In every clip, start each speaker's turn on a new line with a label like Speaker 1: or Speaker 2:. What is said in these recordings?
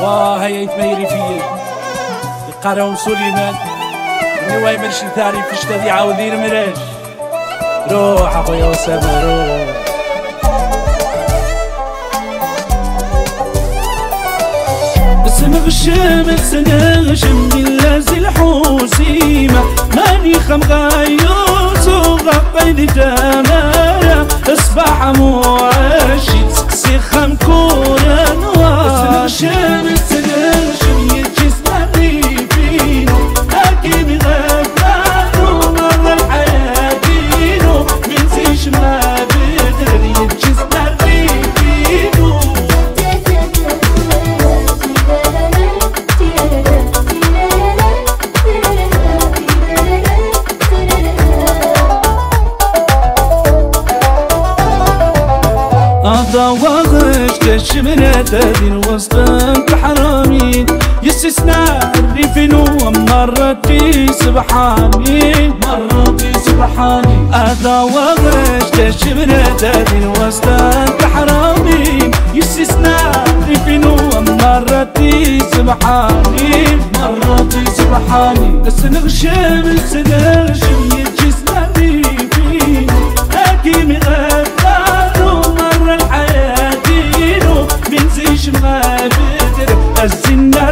Speaker 1: واه هي يتميري فيه القرون سليمان. نواي مرش ثاري فيش تدي عاودين مرش روح اخويا وسام روح. اسم الشمس نغشم بالله الحوسيمة. ماني خم غايوس وغقيد تمايا أصبح مواشي أضوغش كشمنا تدين وسط حرامين يستثنى الريفين ومرتي سبحاني مرتي سبحاني أضوغش كشمنا تدين وسط حرامين يستثنى الريفين ومرتي سبحاني مرتي سبحاني السنغشم السنغشم يجسنا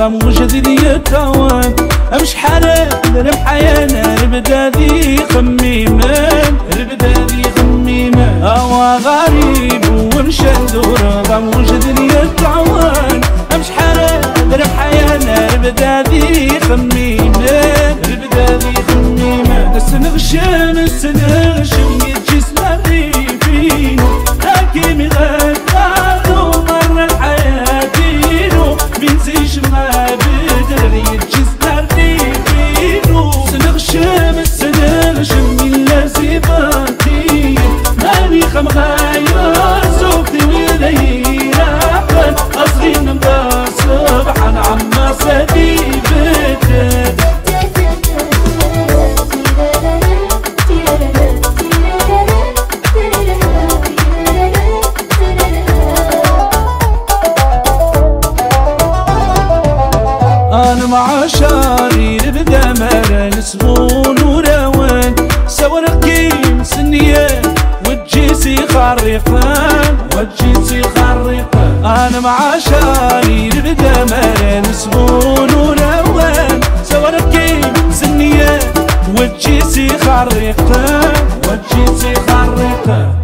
Speaker 1: ومشندور غم وجد يتوان. أمش حالة ربح يانا ربدادي خميمان ربدادي خميمان أوا غريب ومشندور غم وجد يتوان. أمش حالة ربح يانا ربدادي خميمان ربدادي خميمان السنغشم السنغشم وروان سوا رقيم سنيان وتجيسي خريقان وتجيسي خريقان أنا مع شاري نبدا مرن سمون وروان سوا رقيم سنيان وتجيسي خريقان وتجيسي خريقان